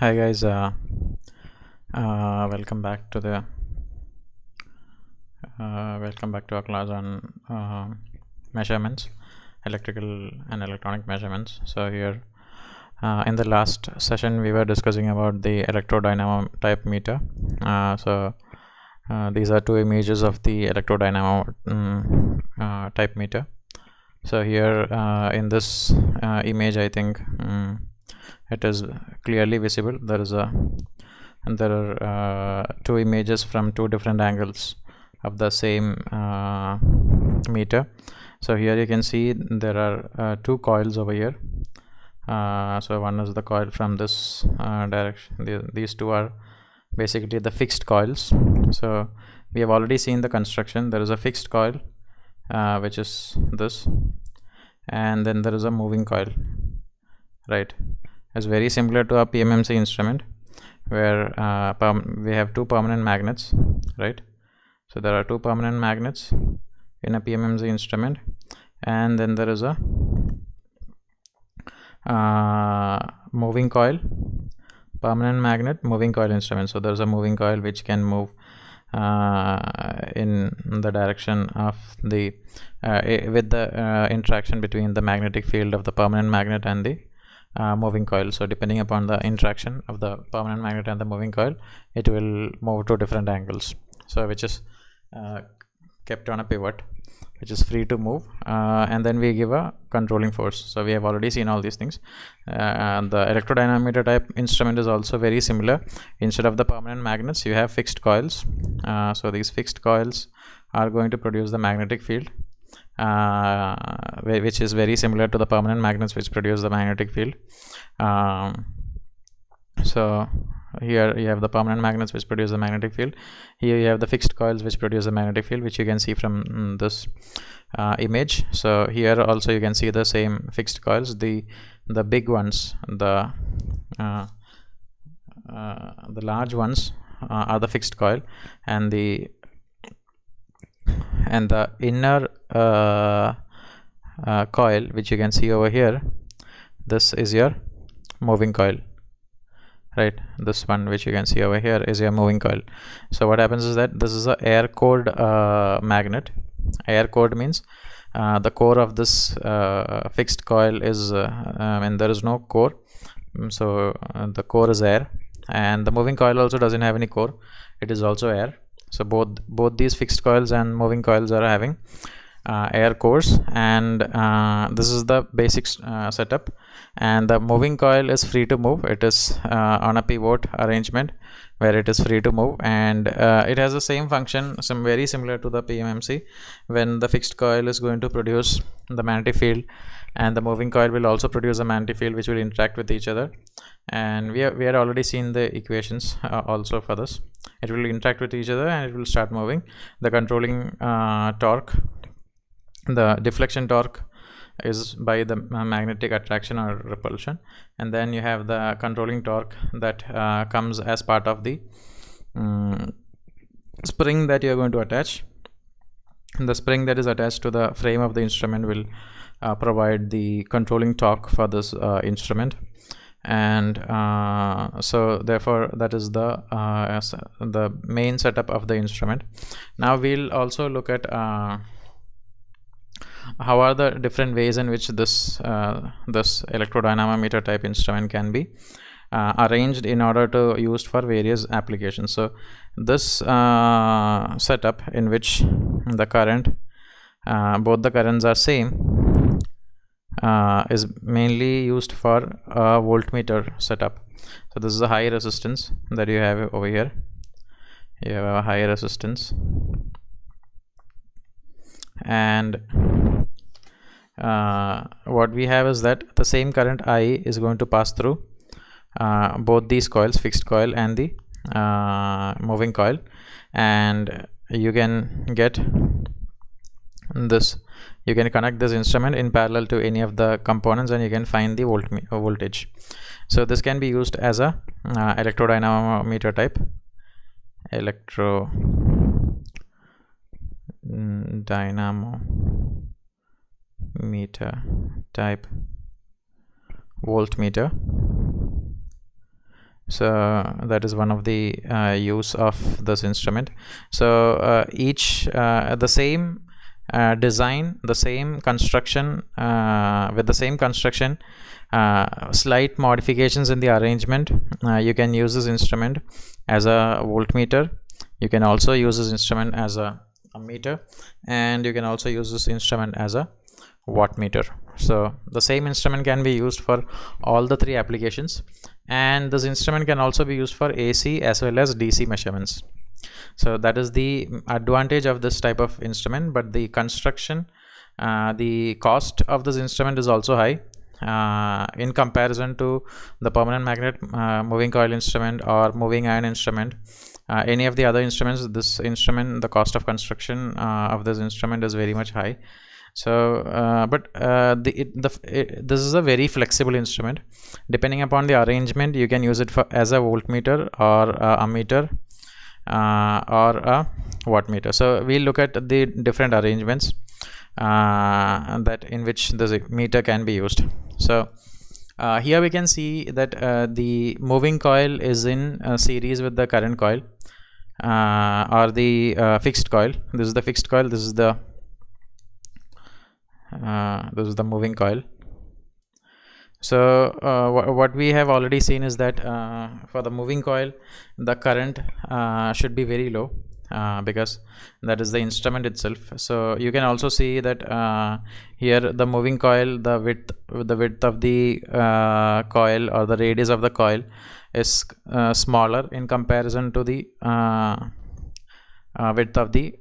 Hi guys, uh, uh, welcome back to the uh, welcome back to our class on uh, measurements, electrical and electronic measurements. So here, uh, in the last session, we were discussing about the electrodynamo type meter. Uh, so uh, these are two images of the electrodynamo um, type meter. So here in this image, I think. Um, it is clearly visible. There is a and there are uh, two images from two different angles of the same uh, meter. So here you can see there are uh, two coils over here. Uh, so one is the coil from this uh, direction. The, these two are basically the fixed coils. So we have already seen the construction. There is a fixed coil uh, which is this. And then there is a moving coil right? It's very similar to a PMMC instrument where uh, we have two permanent magnets right? So there are two permanent magnets in a PMMC instrument and then there is a uh, moving coil permanent magnet moving coil instrument. So there's a moving coil which can move uh, in the direction of the uh, with the uh, interaction between the magnetic field of the permanent magnet and the uh, moving coil. So depending upon the interaction of the permanent magnet and the moving coil it will move to different angles. So which is uh, kept on a pivot which is free to move uh, and then we give a controlling force. So we have already seen all these things. Uh, the electrodynamometer type instrument is also very similar. Instead of the permanent magnets you have fixed coils. So these fixed coils are going to produce the magnetic field. uh, which is very similar to the permanent magnets which produce the magnetic field. Um, so here you have the permanent magnets which produce the magnetic field. Here you have the fixed coils which produce the magnetic field which you can see from mm, this uh, image. So here also you can see the same fixed coils. The the big ones the uh, uh, the large ones uh, are the fixed coil. And the and the inner uh, uh, coil which you can see over here this is your moving coil right? This one which you can see over here is your moving coil. So what happens is that this is a air cored uh, magnet. Air cored means uh, the core of this uh, fixed coil is uh, um, and there is no core. So the core is air and the moving coil also doesn't have any core. It is also air so both both these fixed coils and moving coils are having uh, air cores and uh, this is the basic uh, setup. And the moving coil is free to move. It is uh, on a pivot arrangement where it is free to move. And uh, it has the same function some very similar to the PMMC when the fixed coil is going to produce the magnetic field and the moving coil will also produce a magnetic field which will interact with each other. And we, are, we had already seen the equations uh, also for this. It will interact with each other and it will start moving. The controlling uh, torque the deflection torque is by the magnetic attraction or repulsion. And then you have the controlling torque that uh, comes as part of the um, spring that you are going to attach. The spring that is attached to the frame of the instrument will uh, provide the controlling torque for this uh, instrument. And uh, so therefore that is the uh, the main setup of the instrument. Now we'll also look at how are the different ways in which this uh, this electrodynamometer type instrument can be uh, arranged in order to used for various applications. So this uh, setup in which the current both the currents are same uh, is mainly used for a voltmeter setup. So this is a high resistance that you have over here. You have a high resistance. And uh, what we have is that the same current I is going to pass through uh, both these coils fixed coil and the uh, moving coil. And you can get this. You can connect this instrument in parallel to any of the components and you can find the volt voltage. So this can be used as a uh, electrodynamometer type. Electro mm, dynamo meter type. Voltmeter. So that is one of the uh, use of this instrument. So uh, each uh, the same uh, design the same construction uh, with the same construction uh, slight modifications in the arrangement. You can use this instrument as a voltmeter. You can also use this instrument as a, a meter. And you can also use this instrument as a watt meter so the same instrument can be used for all the three applications. And this instrument can also be used for AC as well as DC measurements so that is the advantage of this type of instrument but the construction uh, the cost of this instrument is also high. Uh, in comparison to the permanent magnet uh, moving coil instrument or moving iron instrument uh, any of the other instruments this instrument the cost of construction uh, of this instrument is very much high. So uh, but the, it, the it, this is a very flexible instrument. Depending upon the arrangement you can use it for as a voltmeter or a ammeter. uh, or a wattmeter so we'll look at the different arrangements uh, that in which the meter can be used. So uh, here we can see that uh, the moving coil is in series with the current coil or the fixed coil. This is the fixed coil. This is the uh, this is the moving coil so uh, wh what we have already seen is that uh, for the moving coil the current uh, should be very low uh, because that is the instrument itself. So you can also see that uh, here the moving coil the width the width of the coil or the radius of the coil is smaller in comparison to the width of the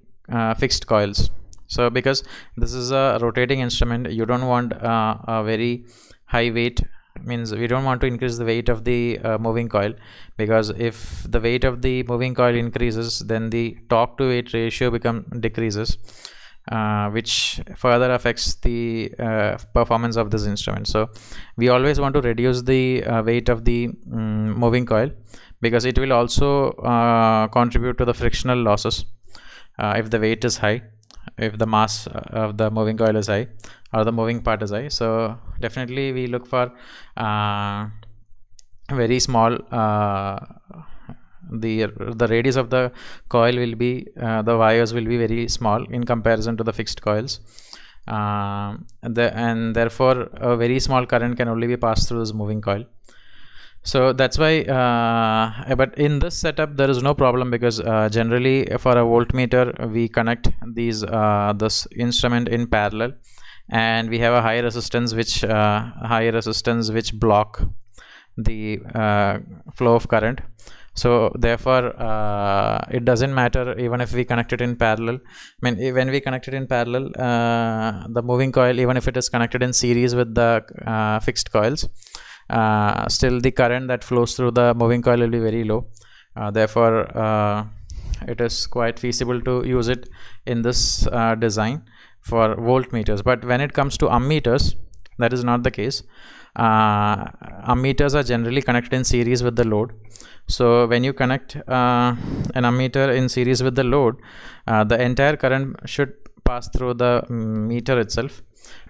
fixed coils. So because this is a rotating instrument you don't want uh, a very high weight means we don't want to increase the weight of the uh, moving coil because if the weight of the moving coil increases then the torque to weight ratio become decreases uh, which further affects the uh, performance of this instrument. So we always want to reduce the uh, weight of the um, moving coil because it will also uh, contribute to the frictional losses uh, if the weight is high if the mass of the moving coil is high or the moving part is high. So definitely we look for uh, very small uh, the the radius of the coil will be uh, the wires will be very small in comparison to the fixed coils. Uh, the, and therefore a very small current can only be passed through this moving coil so that's why uh, but in this setup there is no problem because uh, generally for a voltmeter we connect these uh, this instrument in parallel and we have a high resistance which uh, high resistance which block the uh, flow of current. So therefore uh, it doesn't matter even if we connect it in parallel. I mean when we connect it in parallel the moving coil even if it is connected in series with the fixed coils uh, still the current that flows through the moving coil will be very low. Uh, therefore uh, it is quite feasible to use it in this design for voltmeters. But when it comes to ammeters that is not the case. Uh, ammeters are generally connected in series with the load. So when you connect uh, an ammeter in series with the load uh, the entire current should pass through the meter itself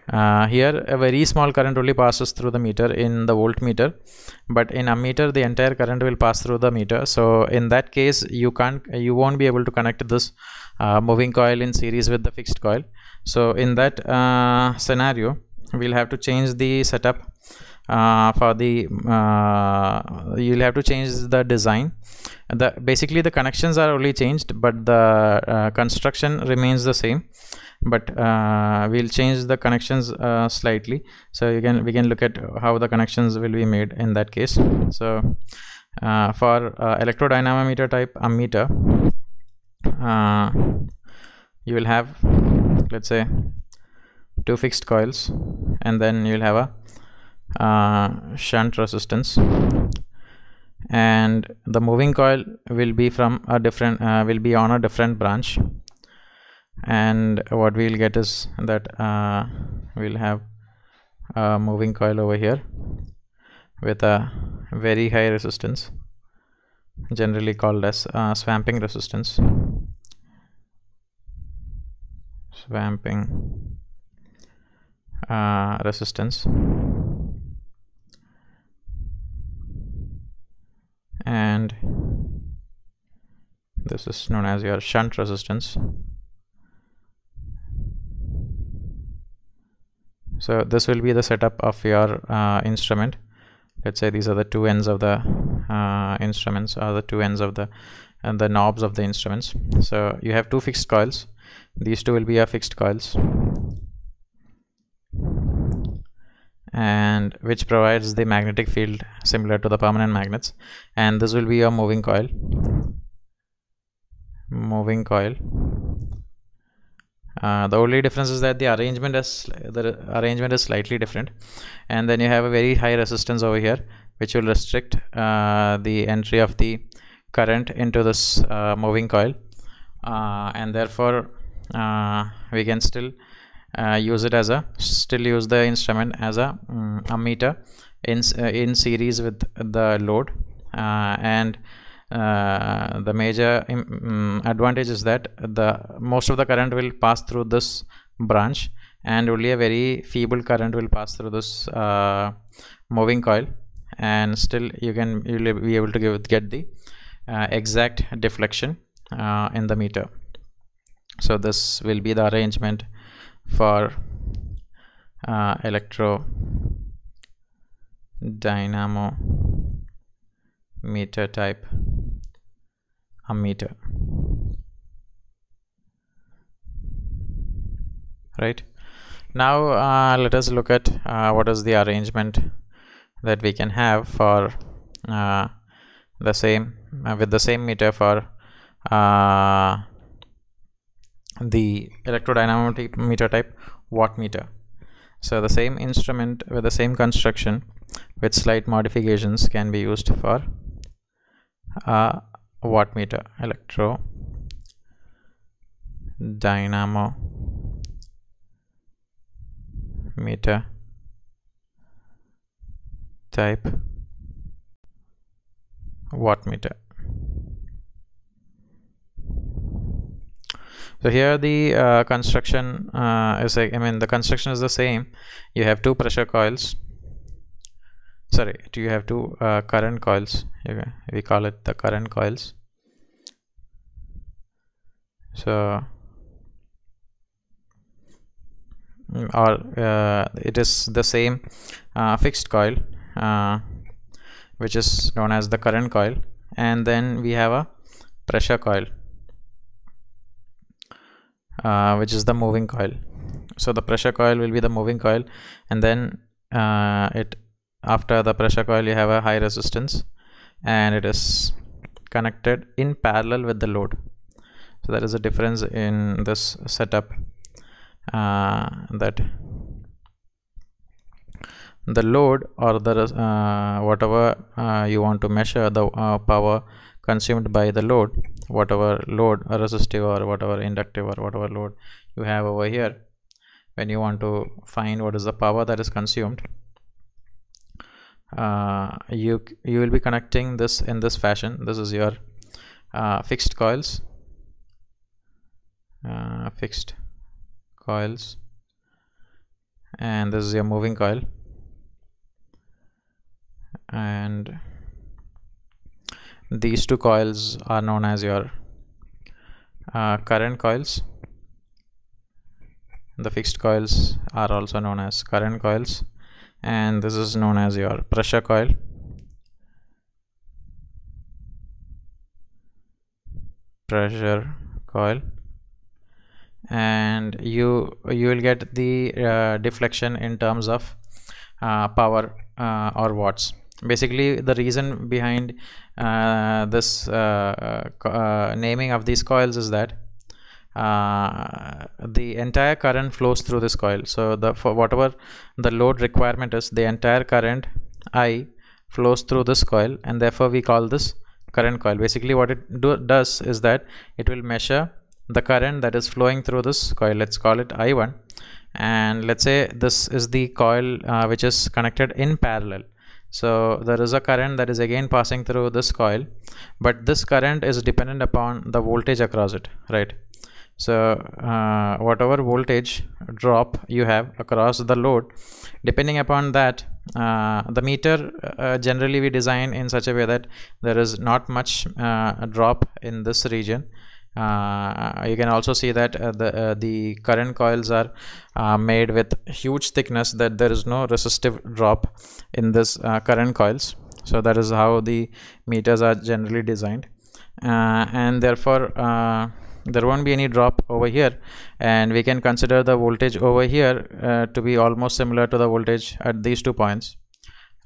uh, here a very small current only passes through the meter in the voltmeter but in ammeter the entire current will pass through the meter. So in that case you can't you won't be able to connect this uh, moving coil in series with the fixed coil. So in that uh, scenario we'll have to change the setup uh, for the uh, you'll have to change the design. The basically the connections are only changed but the uh, construction remains the same but uh, we'll change the connections uh, slightly. So you can we can look at how the connections will be made in that case. So uh, for uh, electrodynamometer type ammeter uh, you will have let's say two fixed coils and then you'll have a uh, shunt resistance. And the moving coil will be from a different will be on a different branch and what we'll get is that uh, we'll have a moving coil over here with a very high resistance generally called as uh, swamping resistance. Swamping uh, resistance. And this is known as your shunt resistance so this will be the setup of your uh, instrument. Let's say these are the two ends of the uh, instruments or the two ends of the and the knobs of the instruments. So you have two fixed coils. These two will be your fixed coils. And which provides the magnetic field similar to the permanent magnets. And this will be your moving coil. Moving coil uh, the only difference is that the arrangement is the arrangement is slightly different. And then you have a very high resistance over here which will restrict uh, the entry of the current into this uh, moving coil. Uh, and therefore uh, we can still uh, use it as a still use the instrument as a um, ammeter in in series with the load. And uh, the major um, advantage is that the most of the current will pass through this branch and only a very feeble current will pass through this uh, moving coil. And still you can you'll be able to give, get the uh, exact deflection uh, in the meter. So this will be the arrangement for uh, electro dynamo meter type ammeter right? Now uh, let us look at uh, what is the arrangement that we can have for uh, the same uh, with the same meter for uh, the electrodynamometer type watt meter. So the same instrument with the same construction with slight modifications can be used for a watt meter electro dynamo meter type watt meter so here the uh, construction uh, is like I mean the construction is the same. You have two pressure coils sorry do you have two uh, current coils? We call it the current coils. So mm, or uh, it is the same uh, fixed coil uh, which is known as the current coil. And then we have a pressure coil uh, which is the moving coil. So the pressure coil will be the moving coil and then uh, it after the pressure coil you have a high resistance and it is connected in parallel with the load. So there is a difference in this setup uh, that the load or the uh, whatever uh, you want to measure the uh, power consumed by the load whatever load resistive or whatever inductive or whatever load you have over here when you want to find what is the power that is consumed uh, you you will be connecting this in this fashion. This is your uh, fixed coils. Uh, fixed coils. And this is your moving coil. And these two coils are known as your uh, current coils. The fixed coils are also known as current coils and this is known as your pressure coil. Pressure coil. And you you will get the uh, deflection in terms of uh, power uh, or watts. Basically the reason behind uh, this uh, uh, naming of these coils is that uh, the entire current flows through this coil. So the for whatever the load requirement is the entire current i flows through this coil and therefore we call this current coil. Basically what it do, does is that it will measure the current that is flowing through this coil. Let's call it i1 and let's say this is the coil uh, which is connected in parallel. So there is a current that is again passing through this coil but this current is dependent upon the voltage across it right so uh, whatever voltage drop you have across the load depending upon that uh, the meter uh, generally we design in such a way that there is not much uh, drop in this region. Uh, you can also see that uh, the uh, the current coils are made with huge thickness that there is no resistive drop in this current coils. So that is how the meters are generally designed. And therefore there won't be any drop over here. And we can consider the voltage over here uh, to be almost similar to the voltage at these two points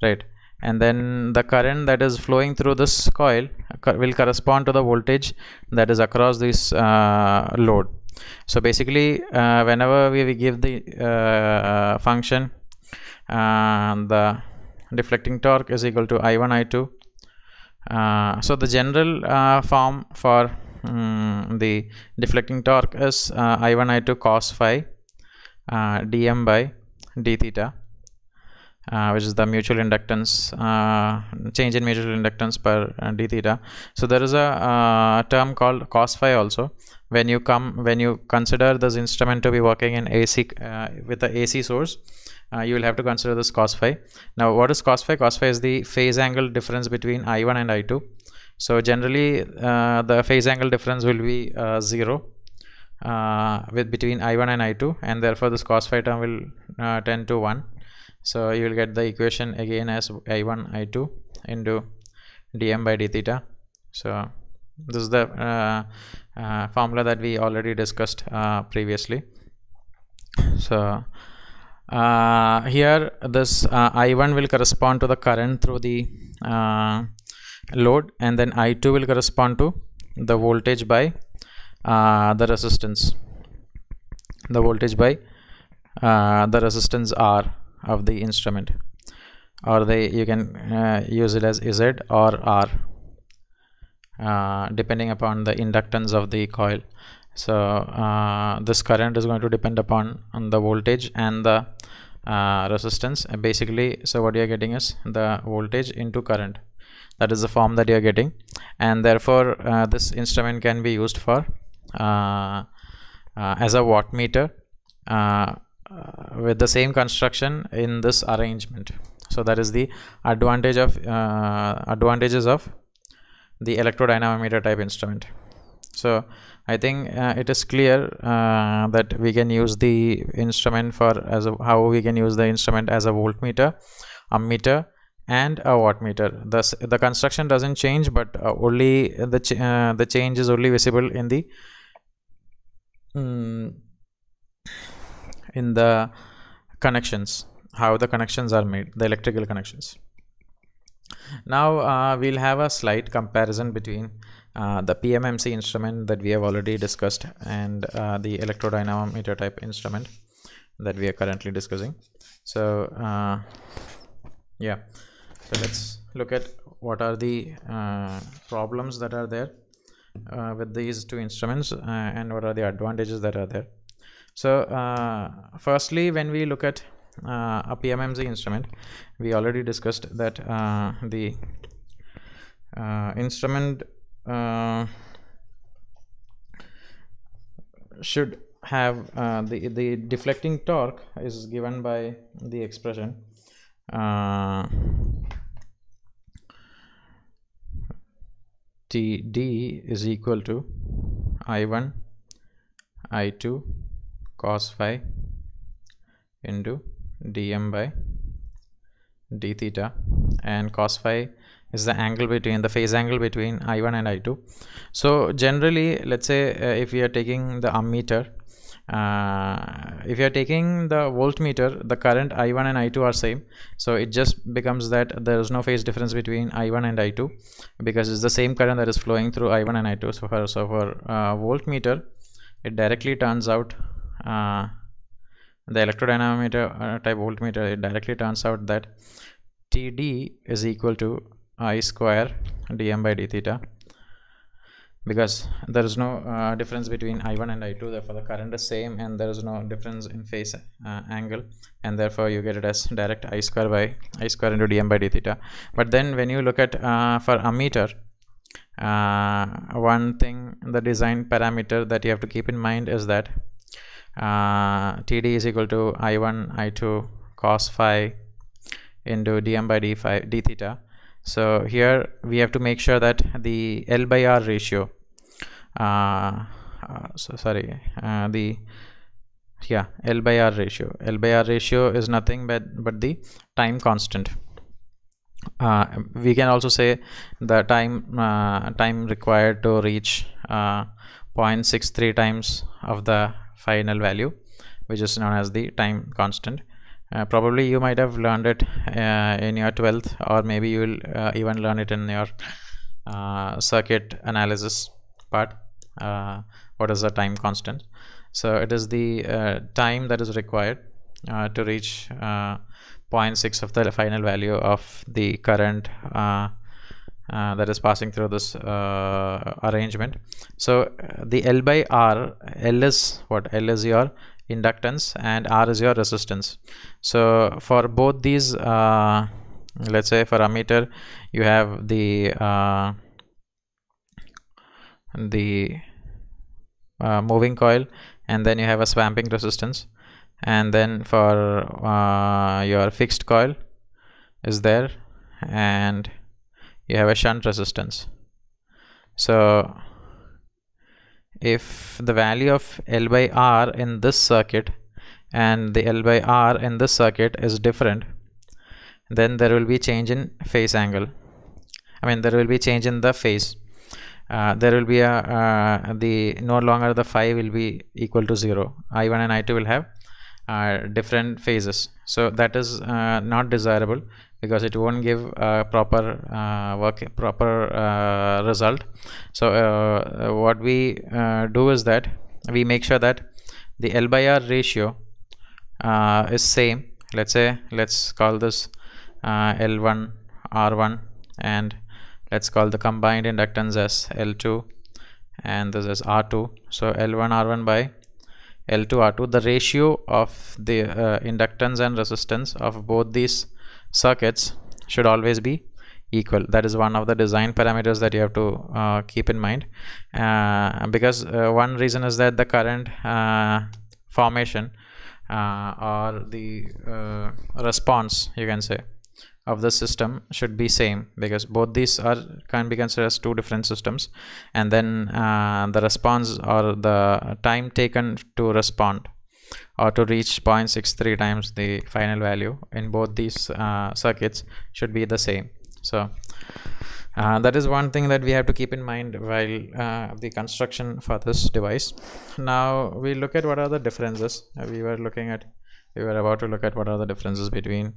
right? And then the current that is flowing through this coil will correspond to the voltage that is across this uh, load. So basically uh, whenever we, give the uh, function uh, the deflecting torque is equal to i1 i2 uh, so the general form for um, the deflecting torque is uh, i1 i2 cos phi uh, dm by d theta uh, which is the mutual inductance uh, change in mutual inductance per uh, d theta. So there is a uh, term called cos phi also. When you come when you consider this instrument to be working in ac with the ac source you will have to consider this cos phi. Now what is cos phi? Cos phi is the phase angle difference between i1 and i2 so generally uh, the phase angle difference will be uh, 0 uh, with between i1 and i2 and therefore this cos phi term will uh, tend to 1 so you will get the equation again as i1 i2 into dm by d theta. So this is the uh, uh, formula that we already discussed previously. So here this i1 will correspond to the current through the load and then I2 will correspond to the voltage by uh, the resistance. The voltage by uh, the resistance R of the instrument. Or they you can uh, use it as Z or R uh, depending upon the inductance of the coil. So uh, this current is going to depend upon on the voltage and the uh, resistance. Basically so what you're getting is the voltage into current that is the form that you are getting. And therefore uh, this instrument can be used for uh, uh as a wattmeter uh, uh, with the same construction in this arrangement. So that is the advantage of advantages of the electrodynamometer type instrument. So I think uh, it is clear uh, that we can use the instrument for as a, how we can use the instrument as a voltmeter ammeter and a wattmeter thus the construction doesn't change but uh, only the ch uh, the change is only visible in the um, in the connections how the connections are made the electrical connections. Now uh, we'll have a slight comparison between uh, the PMMC instrument that we have already discussed and uh, the electrodynamometer type instrument that we are currently discussing. So uh, yeah so let's look at what are the uh, problems that are there uh, with these two instruments uh, and what are the advantages that are there. So uh, firstly when we look at uh, a PMMC instrument we already discussed that uh, the instrument should have the the deflecting torque is given by the expression uh, td is equal to i1 i2 cos phi into dm by d theta. And cos phi is the angle between the phase angle between i1 and i2 so generally let's say uh, if we are taking the ammeter uh, if you are taking the voltmeter the current i1 and i2 are same. So it just becomes that there is no phase difference between i1 and i2 because it's the same current that is flowing through i1 and i2 so for so for uh, voltmeter it directly turns out uh, the electrodynamometer uh, type voltmeter it directly turns out that td is equal to i square dm by d theta because there is no uh, difference between i1 and i2 therefore the current is same and there is no difference in phase uh, angle. And therefore you get it as direct i square by i square into dm by d theta. But then when you look at uh, for ammeter uh, one thing the design parameter that you have to keep in mind is that uh, td is equal to i1 i2 cos phi into dm by d phi d theta so here we have to make sure that the L by R ratio uh, uh, so sorry uh, the yeah L by R ratio. L by R ratio is nothing but but the time constant. Uh, we can also say the time uh, time required to reach uh, 0.63 times of the final value which is known as the time constant uh, probably you might have learned it uh, in your 12th or maybe you will uh, even learn it in your uh, circuit analysis part. Uh, what is the time constant? So it is the time that is required to reach 0.6 of the final value of the current that is passing through this arrangement. So the L by R L is what? L is your inductance and R is your resistance. So for both these uh, let's say for ammeter you have the uh, the uh, moving coil and then you have a swamping resistance. And then for uh, your fixed coil is there and you have a shunt resistance. So if the value of L by R in this circuit and the L by R in this circuit is different then there will be change in phase angle. I mean there will be change in the phase. Uh, there will be a uh, the no longer the phi will be equal to 0 i1 and i2 will have different phases. So that is uh, not desirable because it won't give a proper uh, work proper uh, result. So what we do is that we make sure that the L by R ratio uh, is same. Let's say let's call this uh, L1 R1 and let's call the combined inductance as L2 and this is R2 so L1 R1 by L2 R2 the ratio of the inductance and resistance of both these circuits should always be equal. That is one of the design parameters that you have to uh, keep in mind. Uh, because uh, one reason is that the current uh, formation uh, or the uh, response you can say of the system should be same because both these are can be considered as two different systems and then the response or the time taken to respond or to reach 0.63 times the final value in both these uh, circuits should be the same. So uh, that is one thing that we have to keep in mind while uh, the construction for this device. Now we look at what are the differences. Uh, we were looking at we were about to look at what are the differences between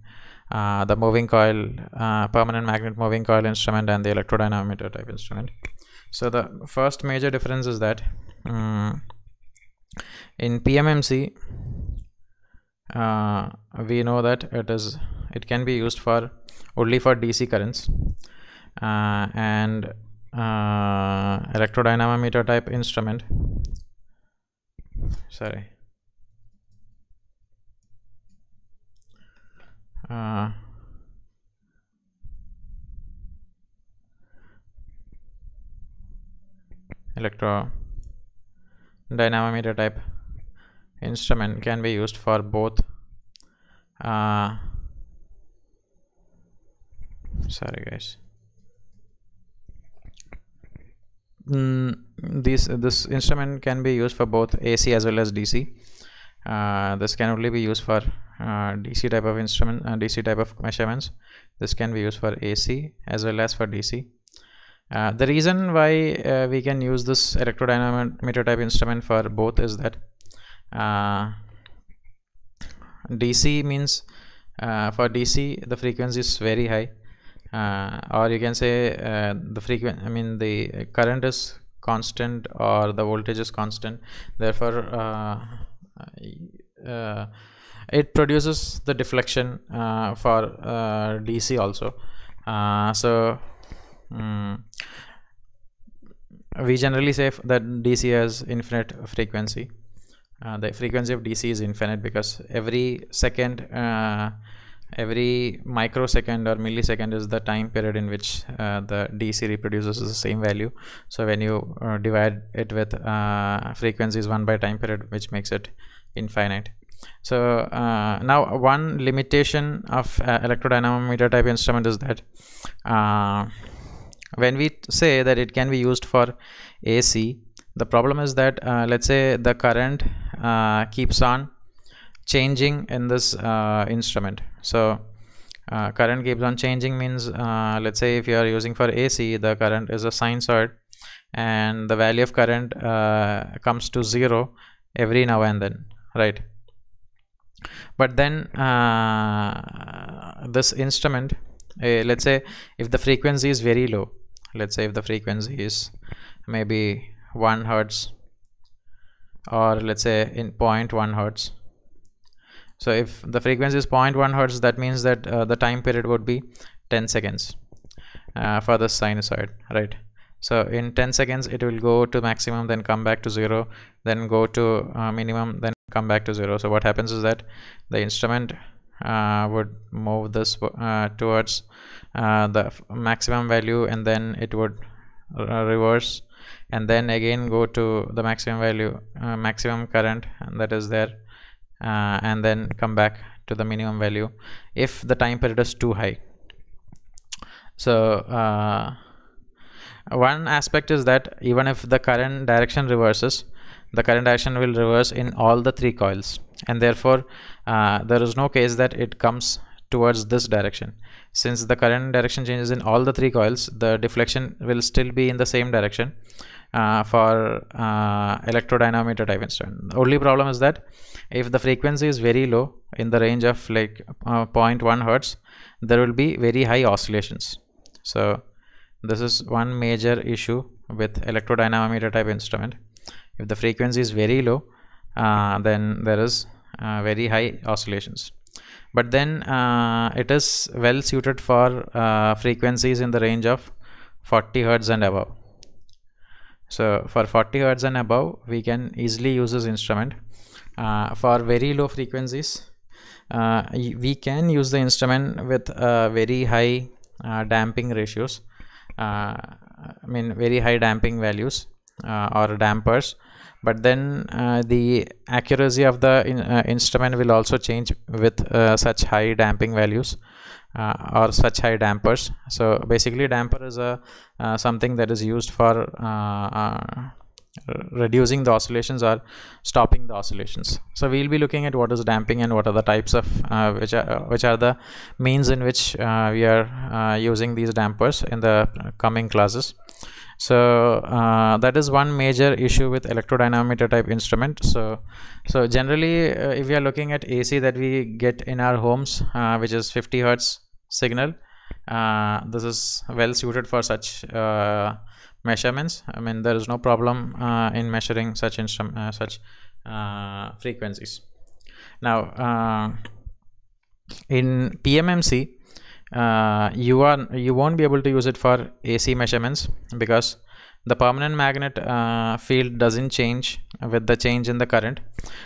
uh, the moving coil uh, permanent magnet moving coil instrument and the electrodynamometer type instrument. So the first major difference is that um, in PMMC uh, we know that it is it can be used for only for DC currents uh, and uh, electrodynamometer type instrument. Sorry uh, electro dynamometer type instrument can be used for both uh, sorry guys. Mm, this this instrument can be used for both AC as well as DC this can only be used for uh, DC type of instrument uh, DC type of measurements. This can be used for AC as well as for DC uh, the reason why uh, we can use this electrodynamometer type instrument for both is that uh, DC means uh, for DC the frequency is very high. Uh, or you can say uh, the frequency I mean the current is constant or the voltage is constant. Therefore it produces the deflection for DC also so Mm. We generally say that DC has infinite frequency. Uh, the frequency of DC is infinite because every second, uh, every microsecond or millisecond is the time period in which uh, the DC reproduces the same value. So when you uh, divide it with uh, frequencies one by time period, which makes it infinite. so uh, now one limitation of uh, electrodynamometer type instrument is that uh, when we say that it can be used for AC the problem is that let's say the current keeps on changing in this uh, instrument. So uh, current keeps on changing means uh, let's say if you are using for AC the current is a sinusoid and the value of current uh, comes to zero every now and then right? But then this instrument let's say if the frequency is very low let's say if the frequency is maybe 1 hertz or let's say in 0.1 hertz so if the frequency is 0.1 hertz that means that uh, the time period would be 10 seconds uh, for the sinusoid right? So in 10 seconds it will go to maximum then come back to zero then go to uh, minimum then come back to zero. So what happens is that the instrument uh, would move this uh, towards uh, the maximum value and then it would reverse and then again go to the maximum value maximum current and that is there uh, and then come back to the minimum value if the time period is too high. So uh, one aspect is that even if the current direction reverses the current direction will reverse in all the three coils. And therefore uh, there is no case that it comes towards this direction. Since the current direction changes in all the three coils the deflection will still be in the same direction uh, for uh, electrodynamometer type instrument. Only problem is that if the frequency is very low in the range of like uh, 0.1 hertz, there will be very high oscillations. So this is one major issue with electrodynamometer type instrument. If the frequency is very low, uh, then there is uh, very high oscillations. But then uh, it is well suited for frequencies in the range of 40 hertz and above so for 40 hertz and above we can easily use this instrument. Uh, for very low frequencies uh, we can use the instrument with uh, very high uh, damping ratios uh, I mean very high damping values uh, or dampers but then the accuracy of the in, instrument will also change with such high damping values uh, or such high dampers. So basically damper is a uh, something that is used for uh, reducing the oscillations or stopping the oscillations. So we'll be looking at what is damping and what are the types of uh, which are which are the means in which uh, we are uh, using these dampers in the coming classes so uh, that is one major issue with electrodynamometer type instrument. So so generally uh, if we are looking at ac that we get in our homes uh, which is 50 hertz signal uh, this is well suited for such uh, measurements. I mean there is no problem uh, in measuring such instrument such frequencies. Now in pmmc you are you won't be able to use it for ac measurements because the permanent magnet uh, field doesn't change with the change in the current.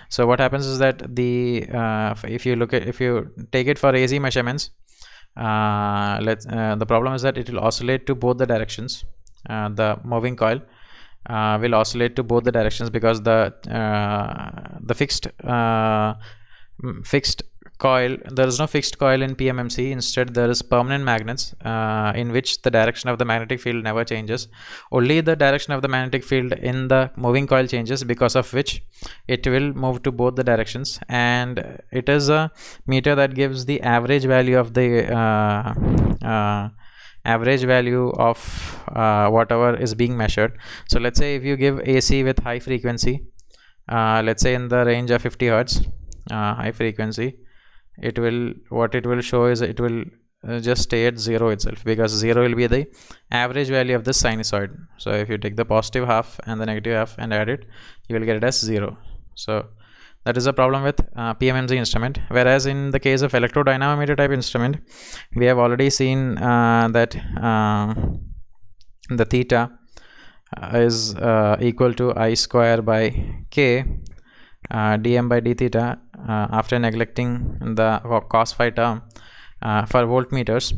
So what happens is that the uh, if you look at if you take it for AC measurements uh, let's uh, the problem is that it will oscillate to both the directions. Uh, the moving coil uh, will oscillate to both the directions because the uh, the fixed uh, fixed coil there is no fixed coil in PMMC instead there is permanent magnets uh, in which the direction of the magnetic field never changes. Only the direction of the magnetic field in the moving coil changes because of which it will move to both the directions. And it is a meter that gives the average value of the uh, uh, average value of uh, whatever is being measured. So let's say if you give AC with high frequency uh, let's say in the range of 50 hertz uh, high frequency it will what it will show is it will uh, just stay at zero itself because zero will be the average value of the sinusoid. So if you take the positive half and the negative half and add it you will get it as zero. So that is a problem with uh, PMMC instrument. Whereas in the case of electrodynamometer type instrument we have already seen uh, that uh, the theta uh, is uh, equal to i square by k dm by d theta uh, after neglecting the cos phi term uh, for voltmeters.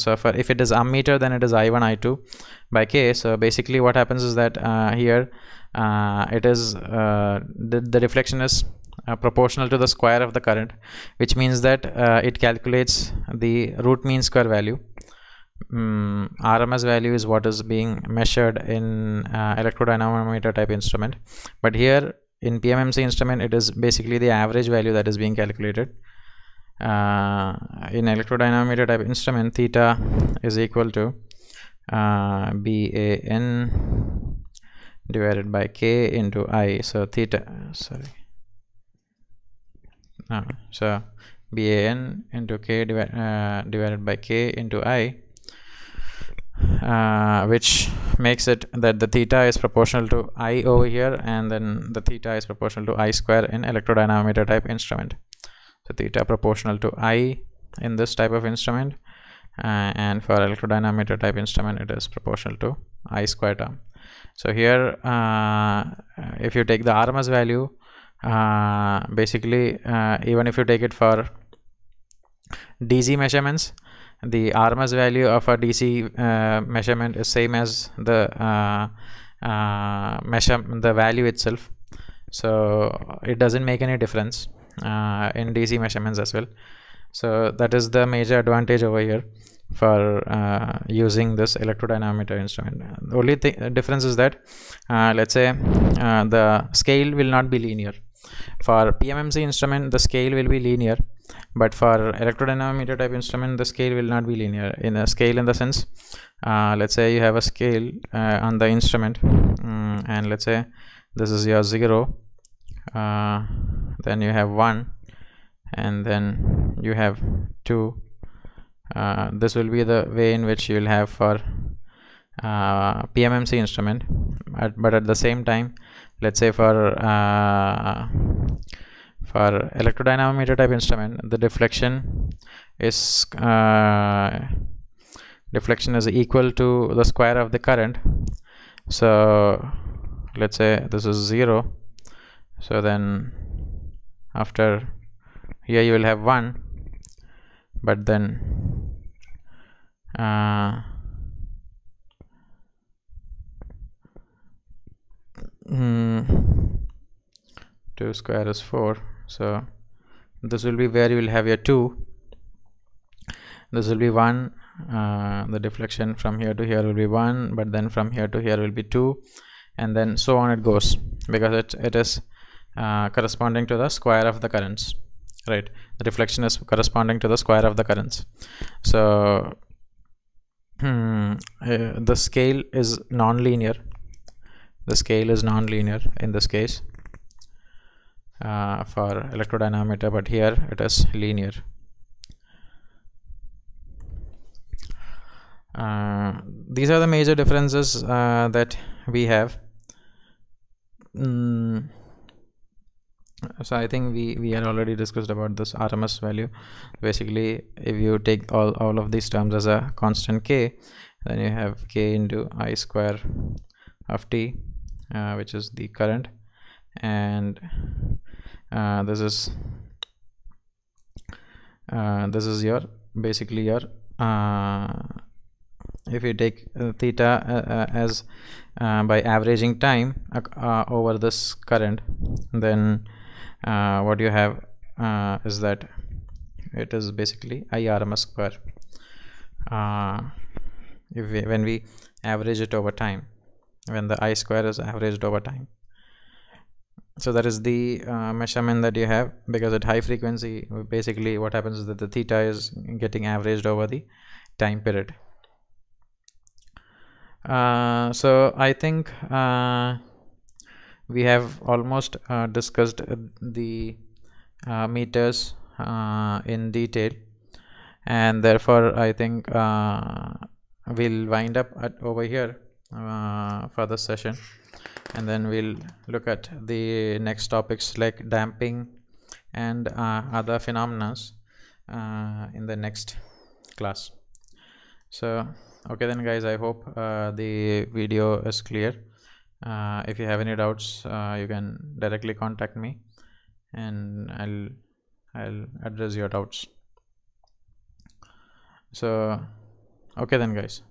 So for if it is ammeter then it is i1 i2 by k. So basically what happens is that here it is the, the reflection is uh, proportional to the square of the current which means that uh, it calculates the root mean square value. Um, mm, RMS value is what is being measured in uh, electrodynamometer type instrument. But here in PMMC instrument it is basically the average value that is being calculated. Uh, in electrodynamometer type instrument theta is equal to uh, BAN divided by K into I. So theta sorry. Uh, so BAN into K divi uh, divided by K into I uh, which makes it that the theta is proportional to I over here and then the theta is proportional to I square in electrodynamometer type instrument. So theta proportional to I in this type of instrument uh, and for electrodynamometer type instrument it is proportional to I square term. So here uh, if you take the RMS value uh, basically uh, even if you take it for DC measurements the RMS value of a DC uh, measurement is same as the uh, uh, measure the value itself. So it doesn't make any difference uh, in DC measurements as well. So that is the major advantage over here for uh, using this electrodynamometer instrument. The only thing difference is that uh, let's say the scale will not be linear for PMMC instrument the scale will be linear but for electrodynamometer type instrument the scale will not be linear in a scale in the sense uh, let's say you have a scale uh, on the instrument um, and let's say this is your zero uh, then you have one and then you have two uh, this will be the way in which you will have for uh, PMMC instrument at, but at the same time let's say for uh, for electrodynamometer type instrument the deflection is uh, deflection is equal to the square of the current. So let's say this is zero. So then after here you will have one but then uh, hmm, 2 square is 4 so this will be where you will have your 2 this will be 1 uh, the deflection from here to here will be 1 but then from here to here will be 2 and then so on it goes because it, it is uh, corresponding to the square of the currents right? The deflection is corresponding to the square of the currents. So hmm, uh, the scale is non-linear the scale is non-linear in this case uh, for electrodynamometer but here it is linear. Uh, these are the major differences uh, that we have. Mm. so I think we we had already discussed about this RMS value. Basically if you take all, all of these terms as a constant k then you have k into i square of t uh, which is the current. And uh, this is uh, this is your basically your uh, if you take uh, theta uh, as by averaging time over this current then what you have is that it is basically IRMS square. If we, when we average it over time when the i square is averaged over time. So that is the uh, measurement that you have because at high frequency basically what happens is that the theta is getting averaged over the time period. Uh, so I think uh, we have almost uh, discussed the uh, meters uh, in detail. And therefore I think we'll wind up at over here for this session. And then we'll look at the next topics like damping and uh, other phenomena uh, in the next class. So okay then guys i hope uh, the video is clear. Uh, if you have any doubts uh, you can directly contact me and i'll i'll address your doubts. So okay then guys